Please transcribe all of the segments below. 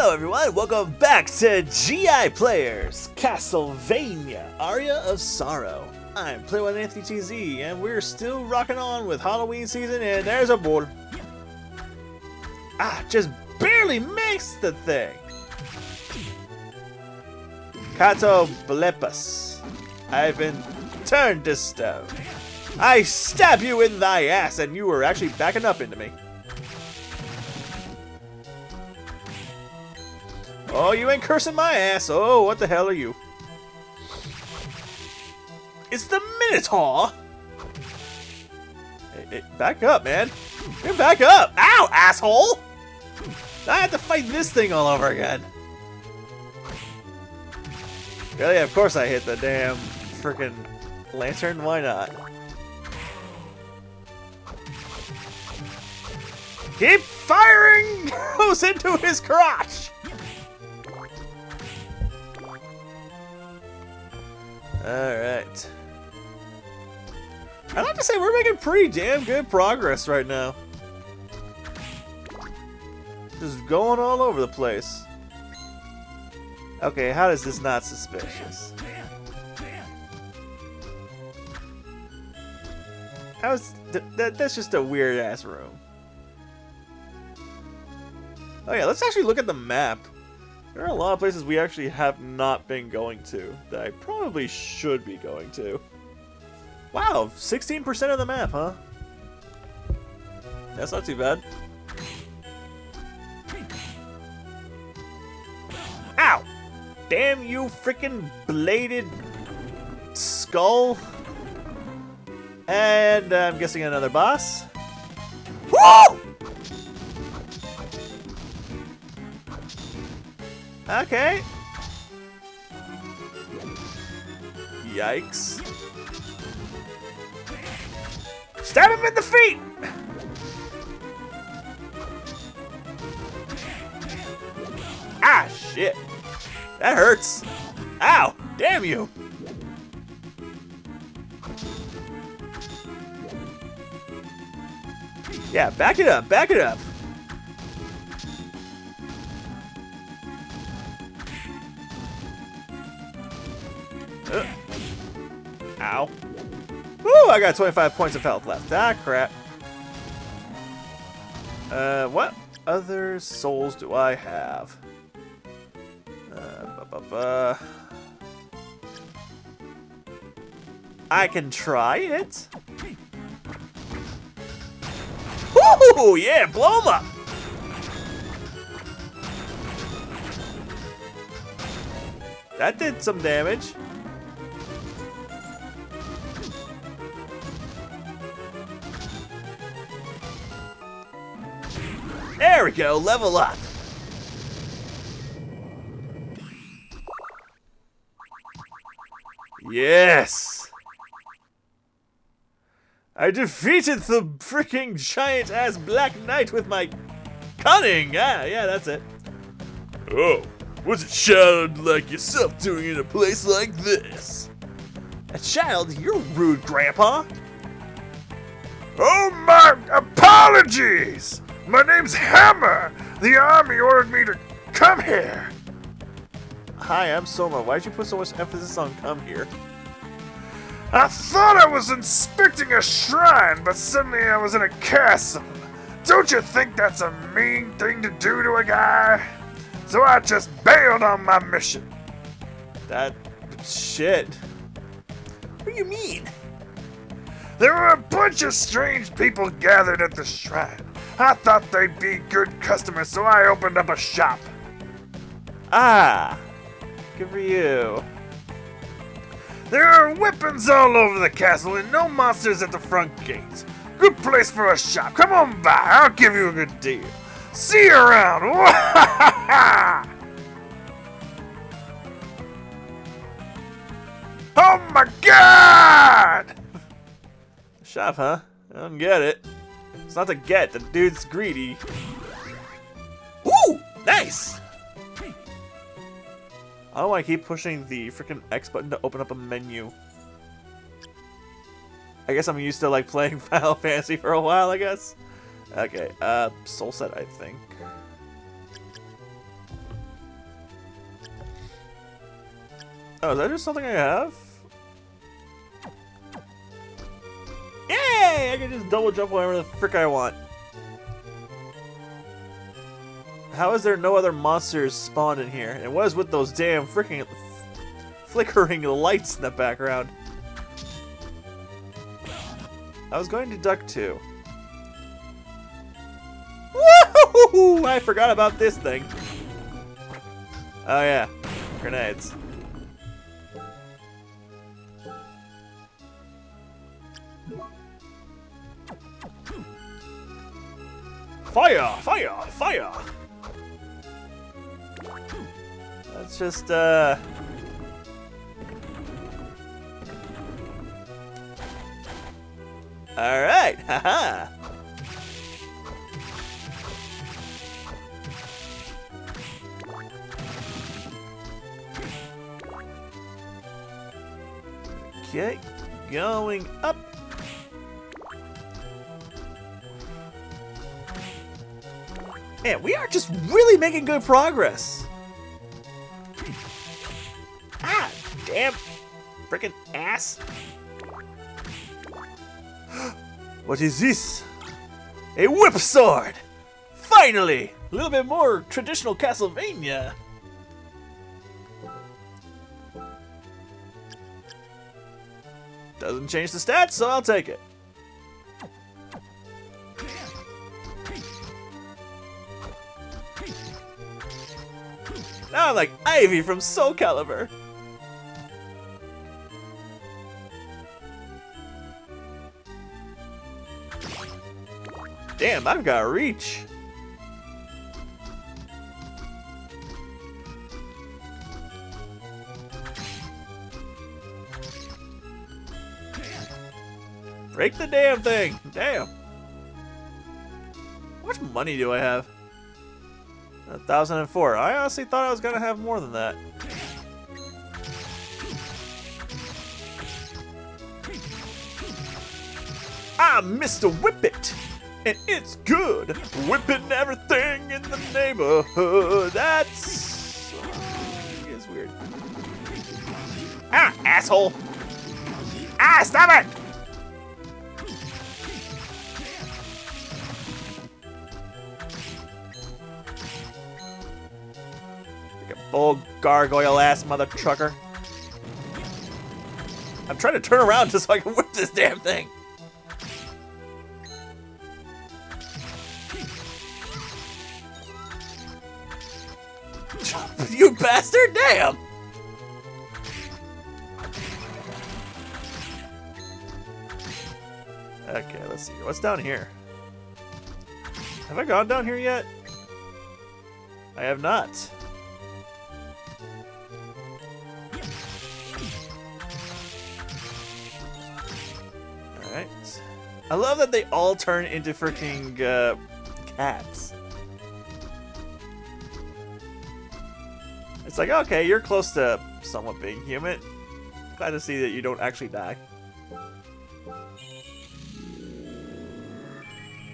Hello everyone, welcome back to GI Players, Castlevania, Aria of Sorrow. I'm Player One Anthony TZ, and we're still rocking on with Halloween season, and there's a ball. Ah, just barely missed the thing. Kato Blepas, I've been turned to stone. I stab you in thy ass, and you were actually backing up into me. Oh, you ain't cursing my ass. Oh, what the hell are you? It's the Minotaur! Hey, hey, back up, man. Back up! Ow, asshole! I have to fight this thing all over again. Yeah, of course I hit the damn freaking lantern. Why not? Keep firing goes into his crotch! Alright. I'd have to say we're making pretty damn good progress right now. Just going all over the place. Okay, how is this not suspicious? How's th th that's just a weird ass room. Oh yeah, let's actually look at the map. There are a lot of places we actually have not been going to that I probably should be going to. Wow, 16% of the map, huh? That's not too bad. Ow! Damn you freaking bladed skull. And uh, I'm guessing another boss. Woo! Okay. Yikes. Stab him in the feet! Ah, shit. That hurts. Ow! Damn you! Yeah, back it up, back it up. I got 25 points of health left. Ah, crap. Uh, what other souls do I have? Uh, bu -bu -bu. I can try it. Woo! Yeah, blow 'em up! That did some damage. There we go, level up. Yes. I defeated the freaking giant ass Black Knight with my cunning. Ah, yeah, that's it. Oh, what's a child like yourself doing in a place like this? A child? You're rude, Grandpa. Oh my apologies! My name's Hammer! The army ordered me to come here! Hi, I'm Soma. Why'd you put so much emphasis on come here? I thought I was inspecting a shrine, but suddenly I was in a castle. Don't you think that's a mean thing to do to a guy? So I just bailed on my mission. That shit. What do you mean? There were a bunch of strange people gathered at the shrine. I thought they'd be good customers, so I opened up a shop. Ah, good for you. There are weapons all over the castle and no monsters at the front gates. Good place for a shop. Come on by. I'll give you a good deal. See you around. oh my god! Shop, huh? I don't get it. It's not to get, the dude's greedy. Ooh! Nice! I don't want to keep pushing the freaking X button to open up a menu. I guess I'm used to like playing Final Fantasy for a while, I guess. Okay, uh, Soul Set, I think. Oh, is that just something I have? Can just double jump wherever the frick I want. How is there no other monsters spawned in here? And what is with those damn freaking flickering lights in the background? I was going to duck too. Woohoo! I forgot about this thing. Oh yeah, grenades. Fire! Fire! Fire! Let's just, uh... Alright, haha! Okay, going up. Man, we are just really making good progress. Ah, damn. Frickin' ass. what is this? A whip sword! Finally! A little bit more traditional Castlevania. Doesn't change the stats, so I'll take it. Now I'm like Ivy from Soul Calibur. Damn, I've got reach. Break the damn thing. Damn. How much money do I have? A thousand and four. I honestly thought I was gonna have more than that. I'm Mr. Whippet, and it's good. Whipping everything in the neighborhood. That's is weird. Ah, asshole! Ah, stop it! Old gargoyle ass mother trucker. I'm trying to turn around just so I can whip this damn thing. you bastard! Damn! Okay, let's see. What's down here? Have I gone down here yet? I have not. I love that they all turn into freaking uh, cats. It's like, okay, you're close to somewhat being human. Glad to see that you don't actually die.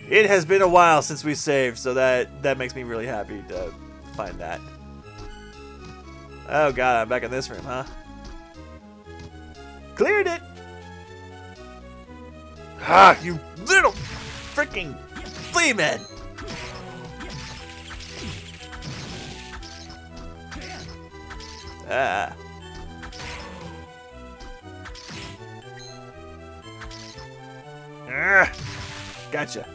It has been a while since we saved, so that, that makes me really happy to find that. Oh god, I'm back in this room, huh? Cleared it! Ah, you little freaking flea man! Ah. Ah, gotcha.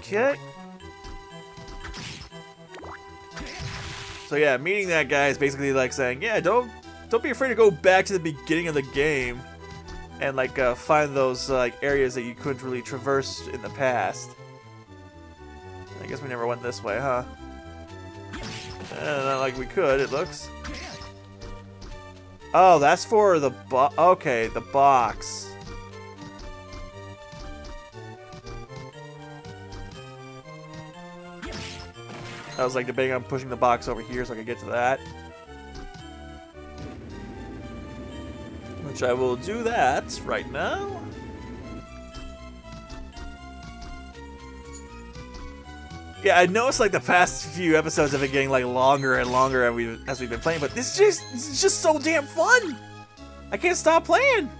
Okay. So yeah, meeting that guy is basically like saying, yeah, don't don't be afraid to go back to the beginning of the game and like uh, find those uh, like areas that you couldn't really traverse in the past. I guess we never went this way, huh? Eh, not like we could, it looks. Oh, that's for the bo- okay, the box. I was like debating on pushing the box over here so I could get to that. Which I will do that right now. Yeah, I noticed like the past few episodes have been getting like longer and longer as we've, as we've been playing, but this is just, this is just so damn fun! I can't stop playing!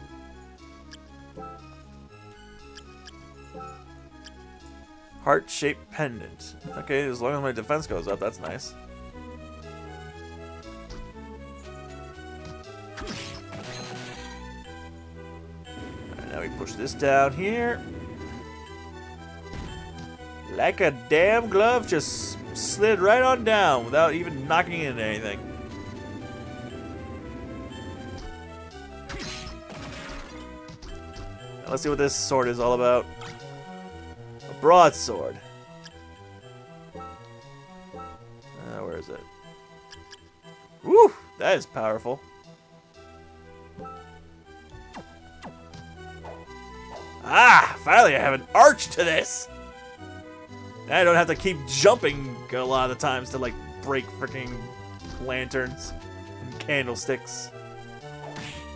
Heart-shaped pendant. Okay, as long as my defense goes up, that's nice. Alright, now we push this down here. Like a damn glove, just slid right on down without even knocking into anything. Let's see what this sword is all about. Broadsword. Uh, where is it? Woo! That is powerful. Ah! Finally, I have an arch to this! I don't have to keep jumping a lot of the times to like break freaking lanterns and candlesticks.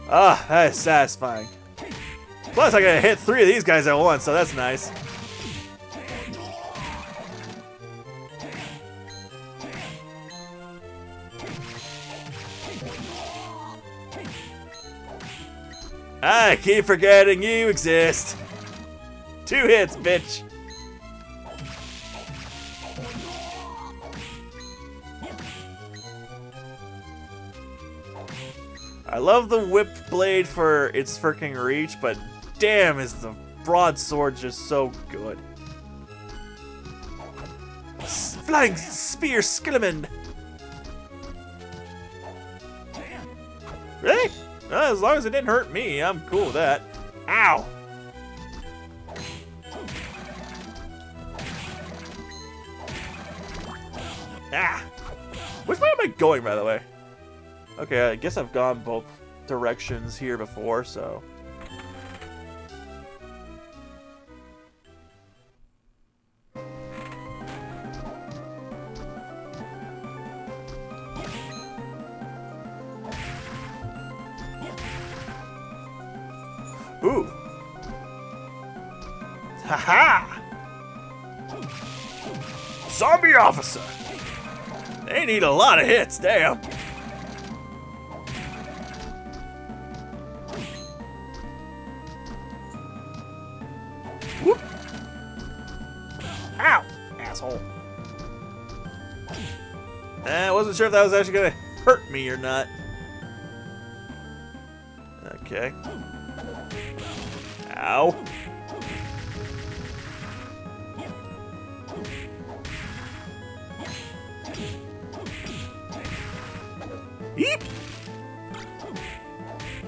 Ah, that is satisfying. Plus, I gotta hit three of these guys at once, so that's nice. I keep forgetting you exist. Two hits, bitch. I love the whip blade for its freaking reach, but damn is the broadsword just so good. S Flying Spear Skilliman! Really? Uh, as long as it didn't hurt me, I'm cool with that. Ow! Ah! Which way am I going, by the way? Okay, I guess I've gone both directions here before, so... Ooh! Ha-ha! Zombie officer! They need a lot of hits, damn! Ow! Asshole. Eh, I wasn't sure if that was actually gonna hurt me or not. Okay. Ow. Eep!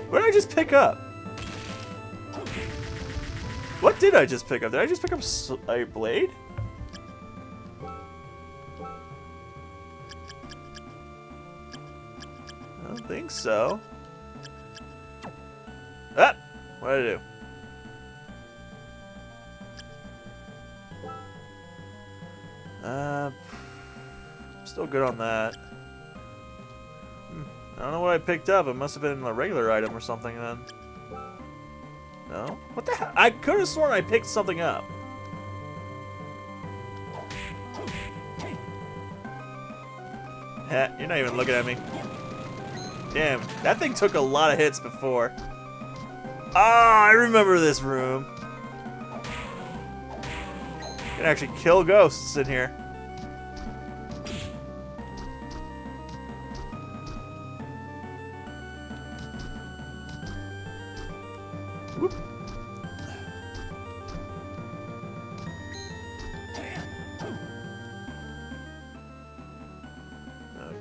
What did I just pick up? What did I just pick up? Did I just pick up a blade? I don't think so. Ah! What did I do? Uh, still good on that. Hmm, I don't know what I picked up. It must have been a regular item or something then. No? What the hell? I could have sworn I picked something up. Heh, you're not even looking at me. Damn, that thing took a lot of hits before. Ah, I remember this room. You can actually kill ghosts in here.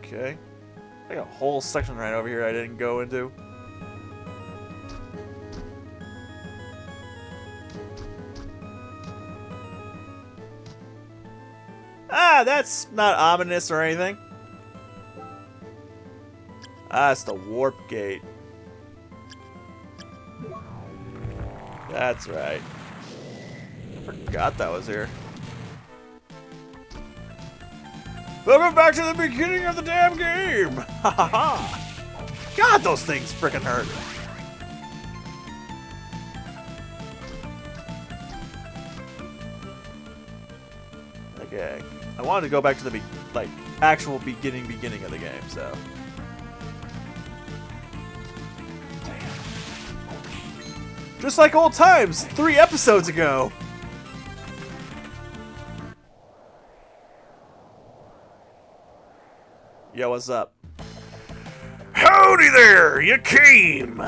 Okay. I got a whole section right over here I didn't go into. Ah, that's not ominous or anything. Ah, it's the warp gate. That's right. I forgot that was here. Welcome back to the beginning of the damn game! Ha ha ha! God, those things freaking hurt. Okay. I wanted to go back to the like actual beginning beginning of the game, so. Just like old times, three episodes ago. Yo, what's up? Howdy there, you came.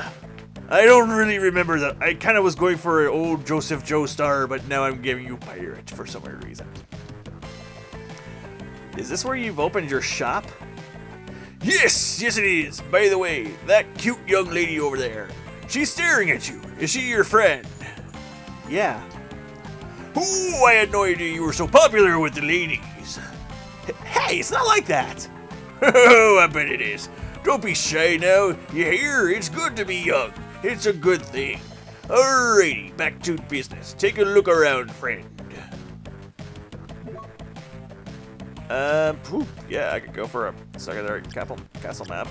I don't really remember that. I kind of was going for an old Joseph Joestar, but now I'm giving you pirate for some weird reason. Is this where you've opened your shop? Yes, yes it is. By the way, that cute young lady over there, she's staring at you. Is she your friend? Yeah. Ooh, I had no idea you were so popular with the ladies. Hey, it's not like that. Oh, I bet it is. Don't be shy now. You hear? It's good to be young. It's a good thing. Alrighty, back to business. Take a look around, friend. Um, whew, yeah, I could go for a secondary castle, castle map.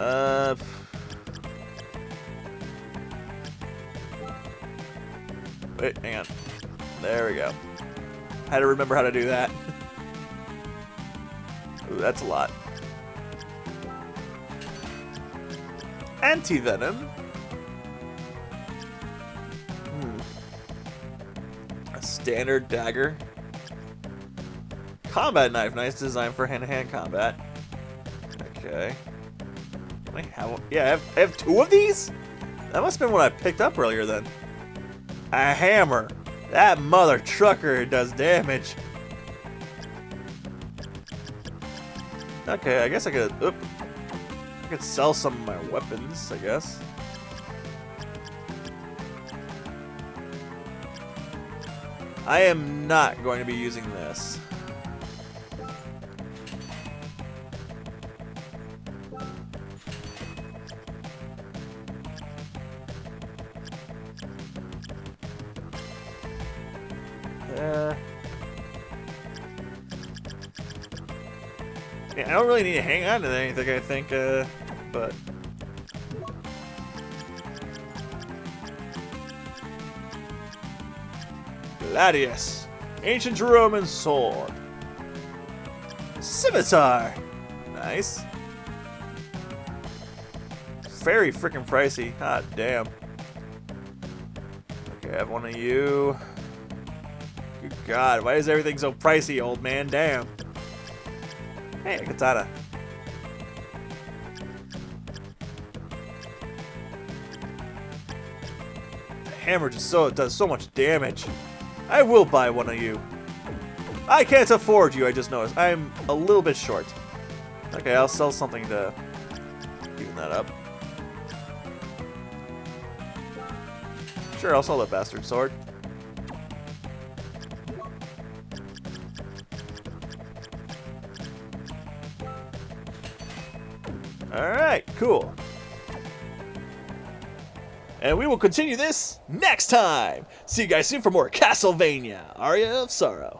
Uh, wait, hang on. There we go. I Had to remember how to do that. Ooh, that's a lot. Anti-venom. Hmm. A standard dagger. Combat knife. Nice design for hand-to-hand combat. Okay. I have, yeah, I have, I have two of these? That must have been what I picked up earlier then. A hammer. That mother trucker does damage. Okay, I guess I could. Oop, I could sell some of my weapons. I guess. I am not going to be using this. Uh, yeah, I don't really need to hang on to anything, I think, uh, but... Gladius. Ancient Roman sword. Scimitar. Nice. Very freaking pricey. Hot damn. Okay, I have one of you. Good God, why is everything so pricey, old man? Damn. Hey, a katana. The hammer just so does so much damage. I will buy one of you. I can't afford you, I just noticed. I'm a little bit short. Okay, I'll sell something to even that up. Sure, I'll sell that bastard sword. Alright, cool. And we will continue this next time. See you guys soon for more Castlevania, Aria of Sorrow.